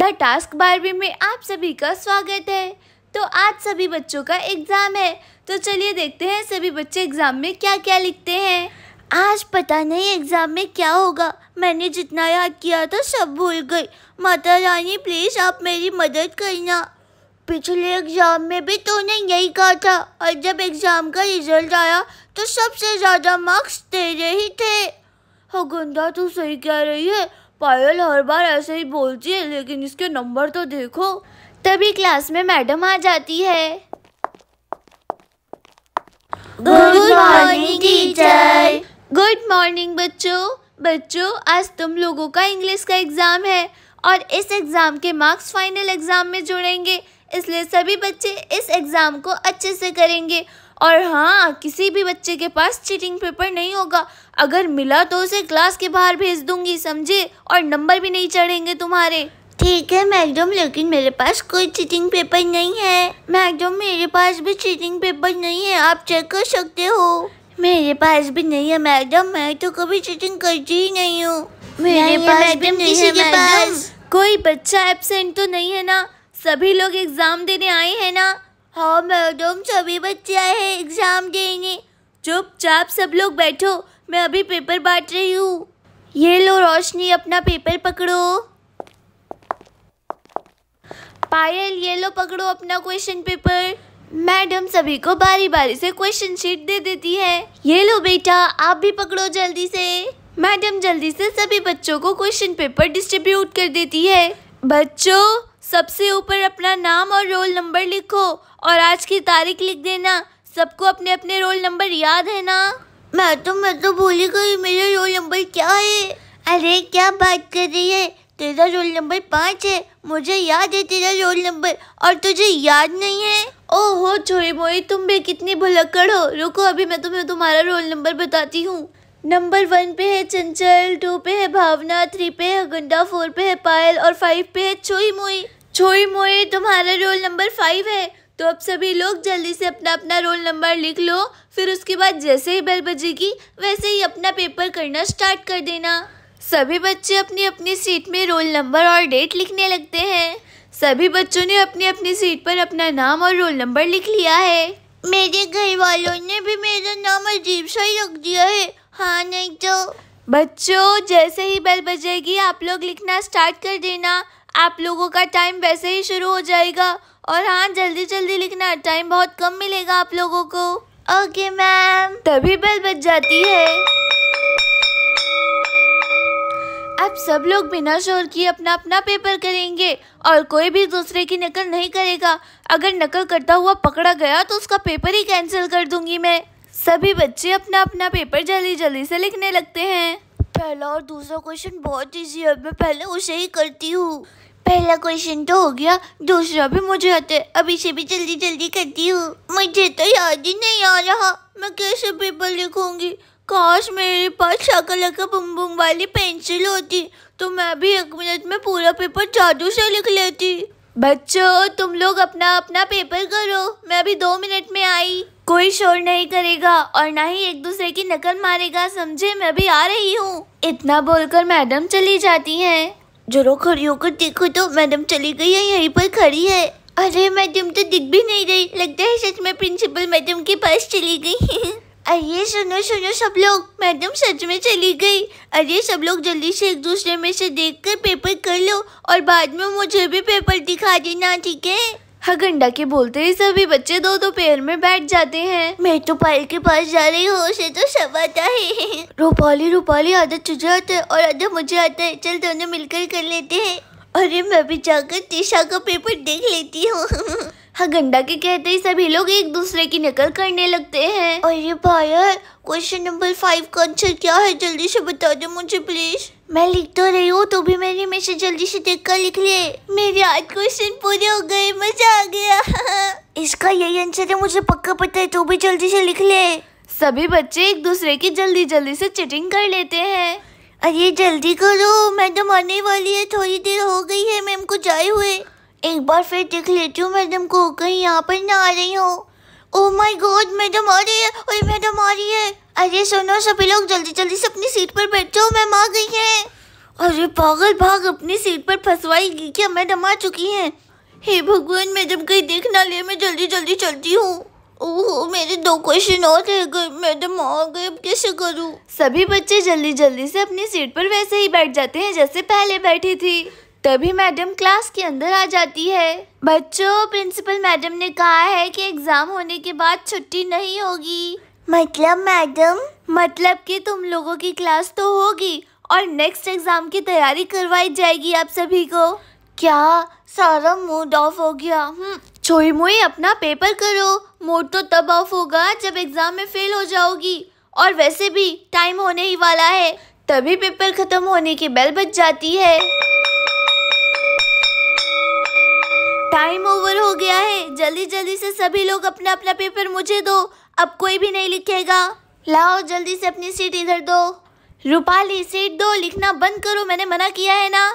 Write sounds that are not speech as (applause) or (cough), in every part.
The task बारहवीं में आप सभी का स्वागत है। तो आज सभी बच्चों का एग्ज़ाम है। तो चलिए देखते हैं सभी बच्चे एग्ज़ाम में क्या क्या लिखते हैं। आज पता नहीं एग्ज़ाम में क्या होगा। मैंने जितना याद किया था सब भूल गई। माता रानी प्लीज़ आप मेरी मदद करना। पिछले एग्ज़ाम में भी तूने यही कहा था। और जब एग्ज़ाम का रिज़ल्ट आया तो सबसे ज़्यादा मार्क्स तेरे ही थे। हाँ गुंदा तू सही कह रही है। पायल हर बार ऐसे ही बोलती है लेकिन इसके नंबर तो देखो। तभी क्लास में मैडम आ जाती है। Good morning teacher. Good morning बच्चों। बच्चों आज तुम लोगों का इंग्लिश का एग्ज़ाम है और इस एग्ज़ाम के मार्क्स फाइनल एग्ज़ाम में जुड़ेंगे इसलिए सभी बच्चे इस एग्ज़ाम को अच्छे से करेंगे। और हाँ किसी भी बच्चे के पास चीटिंग पेपर नहीं होगा। अगर मिला तो उसे क्लास के बाहर भेज दूँगी समझे? और नंबर भी नहीं चढ़ेंगे तुम्हारे। ठीक है मैडम लेकिन मेरे पास कोई चीटिंग पेपर नहीं है। मैडम मेरे पास भी चीटिंग पेपर नहीं है आप चेक कर सकते हो। मेरे पास भी नहीं है मैडम मैं तो कभी चीटिंग करती ही नहीं हूँ। मेरे पास भी नहीं है मैडम। कोई बच्चा एबसेंट तो नहीं है ना? सभी लोग एग्ज़ाम देने आए हैं ना? हाँ मैडम सभी बच्चे आए हैं एग्ज़ाम देने चुपचाप सब लोग बैठो, मैं अभी पेपर बांट रही हूँ। ये लो रोशनी, अपना पेपर पकड़ो। पायल, ये लो पकड़ो अपना क्वेश्चन पेपर मैडम सभी को बारी बारी से क्वेश्चन शीट दे देती है। ये लो बेटा, आप भी पकड़ो जल्दी से। मैडम जल्दी से सभी बच्चों को क्वेश्चन पेपर डिस्ट्रीब्यूट कर देती है। बच्चों सबसे ऊपर अपना नाम और रोल नंबर लिखो और आज की तारीख लिख देना। सबको अपने अपने रोल नंबर याद है ना? मैं तो मैं तो भूल गई मेरा रोल नंबर क्या है? अरे क्या बात कर रही है? तेरा रोल नंबर पाँच है। मुझे याद है तेरा रोल नंबर और तुझे याद नहीं है। ओहो छोरी मोई तुम भी कितनी भुलक्कड़ हो। रुको अभी मैं तुम्हें तुम्हारा रोल नंबर बताती हूँ। नंबर वन पे है चंचल टू पे है भावना थ्री पे है गुंडा फोर पे है पायल और फाइव पे है छोई मोई। छोई मोई, तुम्हारा रोल नंबर फाइव है। तो अब सभी लोग जल्दी से अपना अपना रोल नंबर लिख लो, फिर उसके बाद जैसे ही बेल बजेगी, वैसे ही अपना पेपर करना स्टार्ट कर देना। सभी बच्चे अपनी अपनी सीट में रोल नंबर और डेट लिखने लगते हैं। सभी बच्चों ने अपनी अपनी सीट पर अपना नाम और रोल नंबर लिख लिया है। मेरे घर वालों ने भी मेरा नाम अजीब सा ही रख दिया है। हाँ नहीं तो। बच्चों, जैसे ही बेल बजेगी, आप लोग लिखना स्टार्ट कर देना। आप लोगों का टाइम वैसे ही शुरू हो जाएगा। और हाँ जल्दी जल्दी लिखना टाइम बहुत कम मिलेगा आप लोगों को। ओके मैम तभी बेल बज जाती है। अब सब लोग बिना शोर किए अपना अपना पेपर करेंगे और कोई भी दूसरे की नकल नहीं करेगा। अगर नकल करता हुआ पकड़ा गया तो उसका पेपर ही कैंसिल कर दूँगी मैं। सभी बच्चे अपना अपना पेपर जल्दी जल्दी से लिखने लगते हैं। पहला और दूसरा क्वेश्चन बहुत इजी है। मैं पहले उसे ही करती हूँ। पहला क्वेश्चन तो हो गया, दूसरा भी मुझे आता है। अब इसे भी जल्दी जल्दी करती हूँ। मुझे तो याद ही नहीं आ रहा। मैं कैसे पेपर लिखूँगी? काश मेरे पास शकल का बुम बुम वाली पेंसिल होती तो मैं भी एक मिनट में पूरा पेपर जादू से लिख लेती। बच्चों, तुम लोग अपना अपना पेपर करो। मैं भी दो मिनट में आई। कोई शोर नहीं करेगा और ना ही एक दूसरे की नकल मारेगा, समझे? मैं भी आ रही हूँ। इतना बोलकर मैडम चली जाती हैं। जरा खड़ी होकर देखो तो मैडम चली गई है यहीं पर खड़ी है। अरे, मैडम तो दिख भी नहीं रही। लगता है सच में प्रिंसिपल मैडम के पास चली गई अरे, सुनो सुनो सब लोग। मैडम सच में चली गई। अरे, सब लोग जल्दी से एक दूसरे में से देखकर पेपर कर लो और बाद में मुझे भी पेपर दिखा देना, ठीक है? हगंडा के बोलते ही सभी बच्चे दो दो पेड़ में बैठ जाते हैं। मैं तो पायल के पास जा रही हूँ उसे तो सब आता है। रूपाली रूपाली आधा तुझे आता है और आधा मुझे आता है। चल दोनों मिलकर कर लेते हैं। अरे मैं भी जाकर तीशा का पेपर देख लेती हूँ। हगंडा के कहते ही सभी लोग एक दूसरे की नकल करने लगते हैं। अरे पायल क्वेश्चन नंबर फाइव का आंसर क्या है? जल्दी से बता दो मुझे प्लीज़ मैं लिख तो रही हूँ तो भी मेरी में से जल्दी से देख कर लिख ले। मेरे आठ क्वेश्चन पूरे हो गए मज़ा आ गया। (laughs) इसका यही आंसर है मुझे पक्का पता है तो भी जल्दी से लिख ले। सभी बच्चे एक दूसरे की जल्दी जल्दी से चिटिंग कर लेते हैं। अरे जल्दी करो मैडम आने वाली है थोड़ी देर हो गई है मैम को जाए हुए। एक बार फिर देख लेती हूँ मैडम को कहीं यहाँ पर ना आ रही हो। ओ माय गॉड मैडम आ रही है अरे मैडम आ रही है। अरे सुनो, सभी लोग जल्दी जल्दी से अपनी सीट पर बैठो मैम आ गई है। अरे पागल भाग, अपनी सीट पर फंसवाएगी क्या? मैडम आ चुकी हैं। हे भगवान मैडम कहीं देख ना ले, मैं जल्दी जल्दी चलती हूँ। ओह, मेरे दो क्वेश्चन और रह गए। मैडम आ गए अब कैसे करूँ? सभी बच्चे जल्दी जल्दी से अपनी सीट पर वैसे ही बैठ जाते हैं, जैसे पहले बैठी थी। तभी मैडम क्लास के अंदर आ जाती है। बच्चों प्रिंसिपल मैडम ने कहा है कि एग्ज़ाम होने के बाद छुट्टी नहीं होगी। मतलब मैडम? मतलब कि तुम लोगों की क्लास तो होगी और नेक्स्ट एग्ज़ाम की तैयारी करवाई जाएगी आप सभी को। क्या? सारा मूड ऑफ़ हो गया। हम्म। छोई मोई अपना पेपर करो। मूड तो तब ऑफ़ होगा जब एग्ज़ाम में फेल हो जाओगी। और वैसे भी टाइम होने ही वाला है। तभी पेपर खत्म होने की बेल बज जाती है। टाइम ओवर है जल्दी जल्दी से सभी लोग अपना अपना पेपर मुझे दो। अब कोई भी नहीं लिखेगा। लाओ, जल्दी से अपनी सीट इधर दो। रूपाली सीट दो। लिखना बंद करो। मैंने मना किया है ना?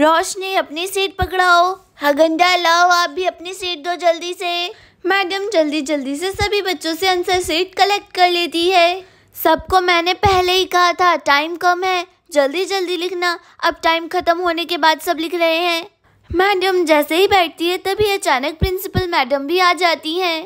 रोशनी, अपनी सीट पकड़ाओ। हगंडा, लाओ। आप भी अपनी सीट दो जल्दी से। मैडम, जल्दी जल्दी से सभी बच्चों से आंसर सीट कलेक्ट कर लेती है। सबको मैंने पहले ही कहा था टाइम कम है। जल्दी जल्दी लिखना। अब टाइम खत्म होने के बाद सब लिख रहे हैं। मैडम जैसे ही बैठती है तभी अचानक प्रिंसिपल मैडम भी आ जाती हैं।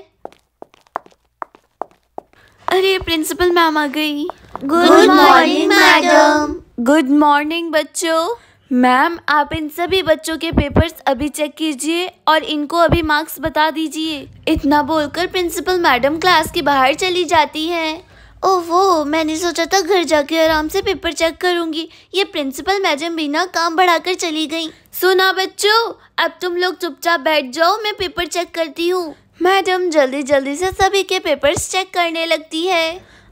अरे प्रिंसिपल मैम आ गई। Good morning madam good morning बच्चों। मैम आप इन सभी बच्चों के पेपर्स अभी चेक कीजिए और इनको अभी मार्क्स बता दीजिए। इतना बोलकर प्रिंसिपल मैडम क्लास के बाहर चली जाती हैं। ओहो मैंने सोचा था घर जाके आराम से पेपर चेक करूँगी। ये प्रिंसिपल मैडम भी ना काम बढ़ाकर चली गई। सुना बच्चों अब तुम लोग चुपचाप बैठ जाओ मैं पेपर चेक करती हूँ। मैडम जल्दी जल्दी से सभी के पेपर्स चेक करने लगती है।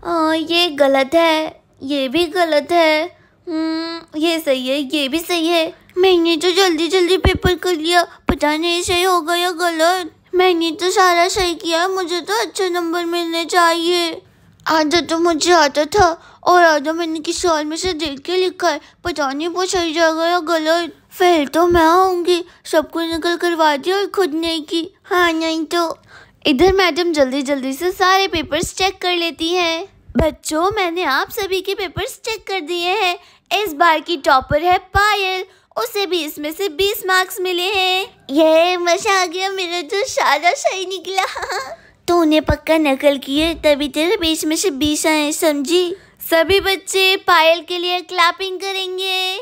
आ, ये गलत है ये भी गलत है। हम्म, ये सही है ये भी सही है। मैंने तो जल्दी जल्दी पेपर कर लिया पता नहीं सही होगा या गलत। मैंने तो सारा सही किया मुझे तो अच्छे नंबर मिलने चाहिए। आधा तो मुझे आता था और आधा मैंने किसी और में से देख के लिखा है। पता नहीं वो सही जाएगा या गलत। फेल तो मैं आऊँगी। सबको नकल करवा दी और खुद नहीं की। हाँ नहीं तो। इधर मैडम जल्दी जल्दी से सारे पेपर्स चेक कर लेती हैं। बच्चों, मैंने आप सभी के पेपर्स चेक कर दिए हैं। इस बार की टॉपर है पायल उसे भी इसमें से बीस मार्क्स मिले हैं। ये मज़ा आ गया। मेरा तो सारा सही निकला। (laughs) तूने पक्का नकल किए तभी तेरे बीच में से बीस आए, समझी? सभी बच्चे पायल के लिए क्लैपिंग करेंगे।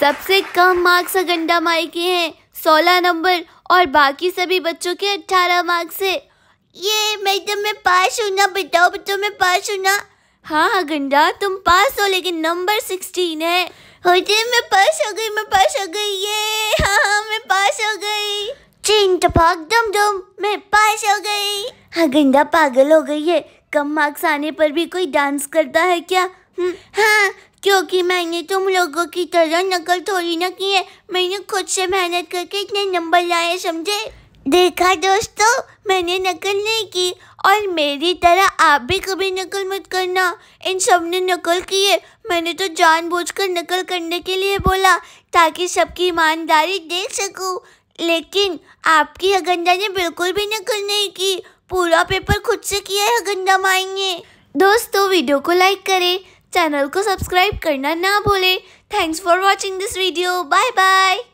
सबसे कम मार्क्स गंडा माई के हैं। सोलह नंबर और बाकी सभी बच्चों के अठारह मार्क्स है। ये मैडम मैं पास हूँ ना बताओ बताओ मैं पास हूँ ना। हाँ हाँ गंडा, तुम पास हो, लेकिन नंबर सिक्सटीन है। अरे मैं पास हो गई मैं पास हो गई ये हाँ हाँ मैं पास हो गई। चिंग टपाक दम दम मैं पास हो गई। हाँ गंदा पागल हो गई है कम मार्क्स आने पर भी कोई डांस करता है क्या? हम्म, हाँ क्योंकि मैंने तुम लोगों की तरह नकल थोड़ी ना की है मैंने खुद से मेहनत करके इतने नंबर लाए समझे? देखा दोस्तों मैंने नकल नहीं की और मेरी तरह आप भी कभी नकल मत करना। इन सबने नकल की है। मैंने तो जानबूझकर नकल करने के लिए बोला, ताकि सबकी ईमानदारी देख सकूँ। लेकिन आपकी हगंदा ने बिल्कुल भी नकल नहीं की। पूरा पेपर खुद से किया है हगंदा ने। दोस्तों, वीडियो को लाइक करें, चैनल को सब्सक्राइब करना ना भूलें। Thanks for watching this video. Bye bye.